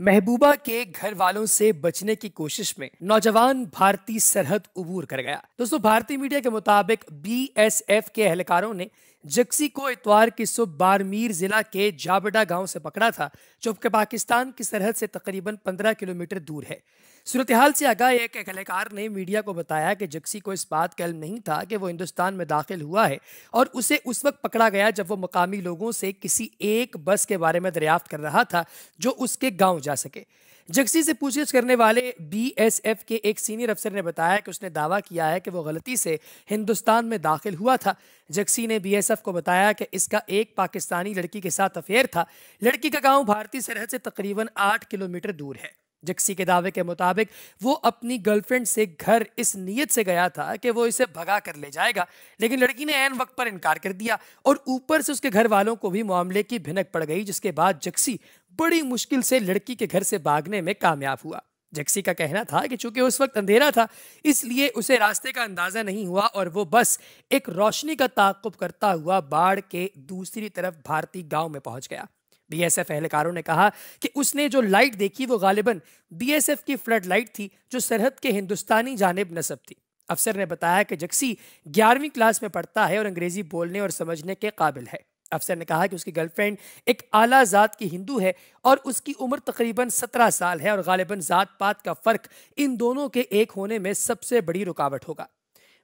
महबूबा के घर वालों से बचने की कोशिश में नौजवान भारतीय सरहद उबूर कर गया। दोस्तों भारतीय मीडिया के मुताबिक बीएसएफ के एहलकारों ने जक्सी को इतवार की सुबह बारमीर जिला के जाबडा गाँव से पकड़ा था, जो कि पाकिस्तान की सरहद से तकरीबन 15 किलोमीटर दूर है। सूरत हाल से आगाह एक एहलकार ने मीडिया को बताया कि जक्सी को इस बात का इल्म नहीं था कि वो हिंदुस्तान में दाखिल हुआ है और उसे उस वक्त पकड़ा गया जब वो मकामी लोगों से किसी एक बस के बारे में दरियाफ्त कर रहा था जो उसके गाँव जा सके। जक्सी से पूछताछ करने वाले बीएसएफ के एक सीनियर अफसर ने बताया कि उसने दावा किया है कि वो गलती से हिंदुस्तान में दाखिल हुआ था। जक्सी ने बीएसएफ को बताया कि इसका एक पाकिस्तानी लड़की के साथ अफेयर था। लड़की का गाँव भारतीय सरहद से तकरीबन आठ किलोमीटर दूर है। जक्सी के दावे के मुताबिक वो अपनी गर्लफ्रेंड से घर इस नीयत से गया था कि वो इसे भगा कर ले जाएगा, लेकिन लड़की ने एन वक्त पर इनकार कर दिया और ऊपर से उसके घर वालों को भी मामले की भिनक पड़ गई, जिसके बाद जक्सी बड़ी मुश्किल से लड़की के घर से भागने में कामयाब हुआ। जक्सी का कहना था कि चूँकि उस वक्त अंधेरा था, इसलिए उसे रास्ते का अंदाज़ा नहीं हुआ और वो बस एक रोशनी का ताकुब करता हुआ बाढ़ के दूसरी तरफ़ भारतीय गाँव में पहुँच गया। बीएसएफ एहलकारों ने कहा कि उसने जो लाइट देखी वो गालिबन बीएसएफ की फ्लड लाइट थी, जो सरहद के हिंदुस्तानी जानब नसब थी। अफसर ने बताया कि जक्सी ग्यारहवीं क्लास में पढ़ता है और अंग्रेज़ी बोलने और समझने के काबिल है। अफसर ने कहा कि उसकी गर्लफ्रेंड एक आला ज़ात की हिंदू है और उसकी उम्र तकरीबन सत्रह साल है और गालिबा ज़ात पात का फ़र्क इन दोनों के एक होने में सबसे बड़ी रुकावट होगा।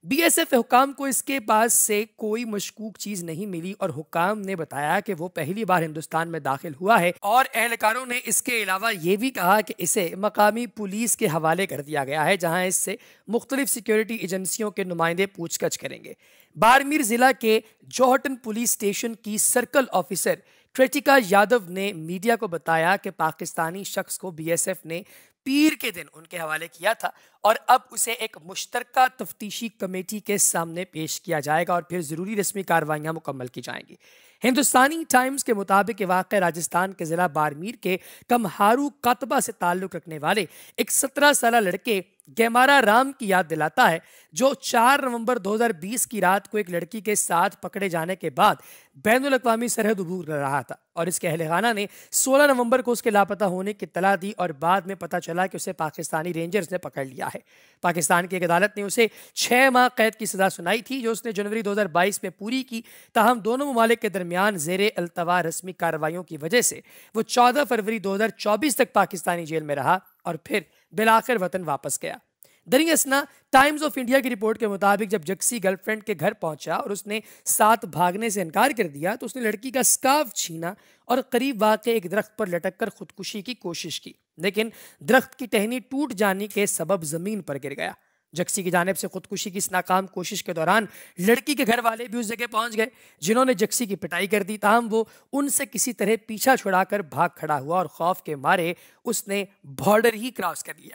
बीएसएफ हुकाम को इसके पास से कोई मशकूक चीज़ नहीं मिली और हुकाम ने बताया कि वो पहली बार हिंदुस्तान में दाखिल हुआ है और एहलकारों ने इसके अलावा ये भी कहा कि इसे मकामी पुलिस के हवाले कर दिया गया है, जहाँ इससे मुख्तलिफ़ सिक्योरिटी एजेंसियों के नुमाइंदे पूछगछ करेंगे। बारमीर जिला के जोहटन पुलिस स्टेशन की सर्कल ऑफिसर कृतिका यादव ने मीडिया को बताया कि पाकिस्तानी शख्स को बीएसएफ ने पीर के दिन उनके हवाले किया था और अब उसे एक मुश्तरका तफ्तीशी कमेटी के सामने पेश किया जाएगा और फिर ज़रूरी रस्मी कार्रवाइयाँ मुकम्मल की जाएँगी। हिंदुस्तानी टाइम्स के मुताबिक वाक़ राजस्थान के ज़िला बारमीर के कमहारू कतबा से ताल्लुक़ रखने वाले एक सत्रह साल लड़के गैमारा राम की याद दिलाता है, जो 4 नवंबर 2020 की रात को एक लड़की के साथ पकड़े जाने के बाद बैन अवी सरहद उबूर रहा था और इसके अहल खाना ने 16 नवंबर को उसके लापता होने की तला दी और बाद में पता चला कि उसे पाकिस्तानी रेंजर्स ने पकड़ लिया है। पाकिस्तान की एक अदालत ने उसे छः माह कैद की सजा सुनाई थी, जो उसने जनवरी 2022 में पूरी की। ताहम दोनों ममालिक के दरमियान जेर अल्तवा रस्मी कार्रवाई की वजह से वो चौदह फरवरी दो तक पाकिस्तानी जेल में रहा। और फिर बिलाकर वतन वापस गया। दरिंगसना टाइम्स ऑफ़ इंडिया की रिपोर्ट के मुताबिक जब जक्सी गर्लफ्रेंड के घर पहुँचा और उसने साथ भागने से इनकार कर दिया तो उसने लड़की का स्काफ छीना और करीब वाक़ एक दरख्त पर लटक कर खुदकुशी की कोशिश की। लेकिन दरख्त की टहनी टूट जाने के सबब ज़मीन पर गिर गया। जक्सी की जानब से खुदकुशी की इस नाकाम कोशिश के दौरान लड़की के घर वाले भी उस जगह पहुँच गए, जिन्होंने जक्सी की पिटाई कर दी, तहम वो उनसे किसी तरह पीछा छुड़ाकर भाग खड़ा हुआ और खौफ के मारे उसने बॉर्डर ही क्रॉस कर लिया।